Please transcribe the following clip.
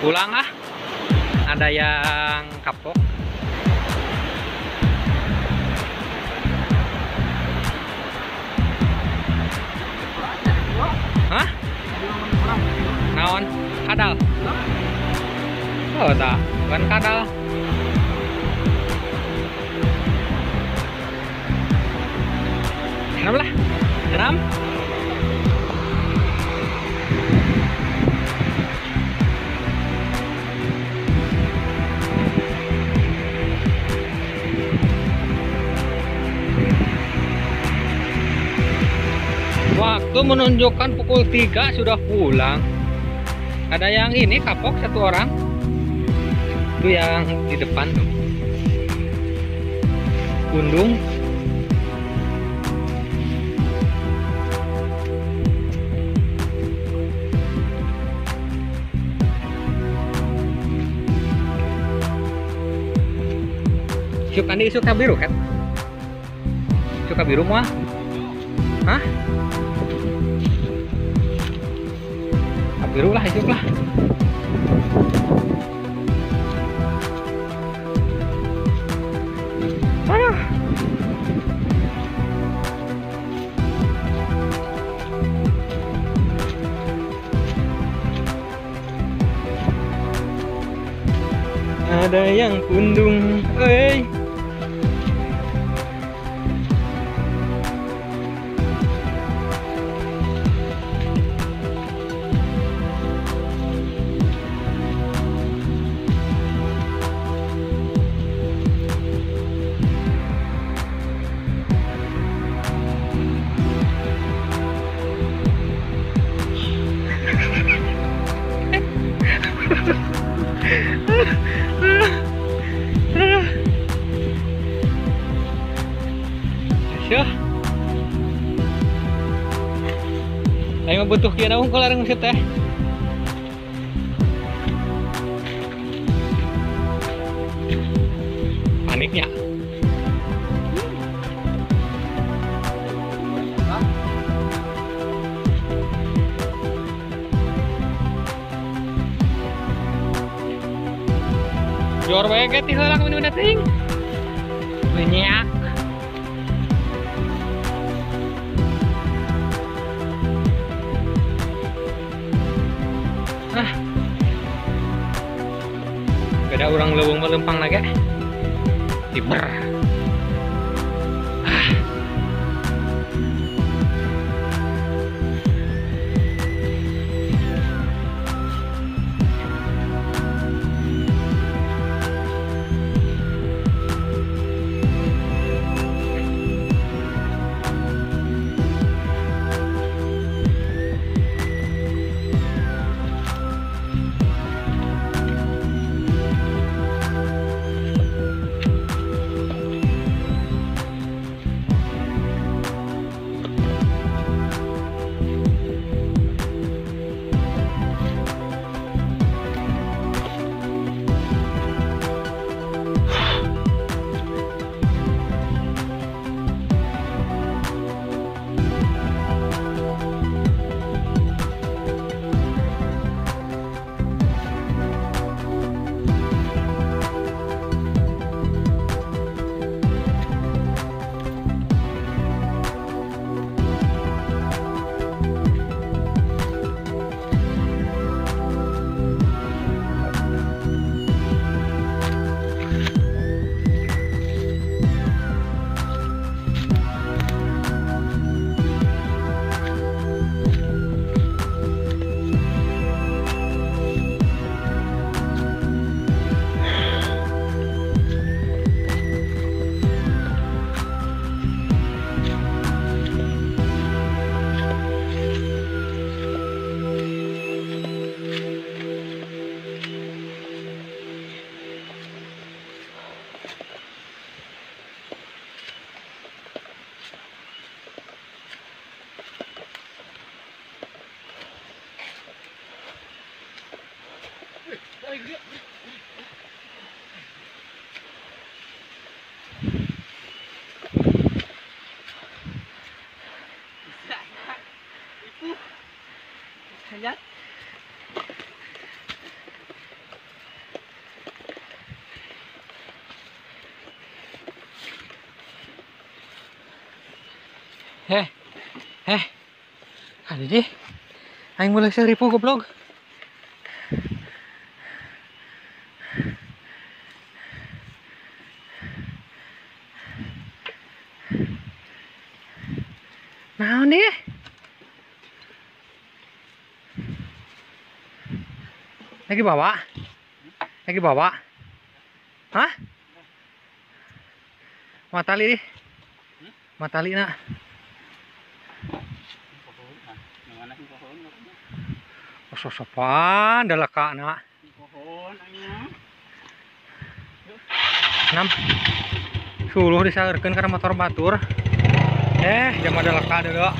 pulang ah ada yang kapok. Hah? Naon? Kadal. Oh tak. Bukan kadal. Enam lah. Enam Waktu menunjukkan pukul 3 sudah pulang. Ada yang ini kapok satu orang. Itu yang di depan tuh. Undung. Suka nih suka biru kan? Suka biru mah? Hah? Biru lah hidup lah. Aduh ada yang kundung eh Ayo butuh kieu naung kalau areng teh. Paniknya. Jor wae ge ti heula mun. Banyak. Ah. Beda orang leuweung melempang lagi. Tiber. Heh. Heh. Ada di. Aing mulai seribu goblok. Nah, nih. Lagi bawa? Lagi bawa? Hah? Matali. Matali na. Sosopan dalaka na. Pohon, ayah. Enam. Suluh disagerkeun karena motor batur. Eh, jam dalaka dulu.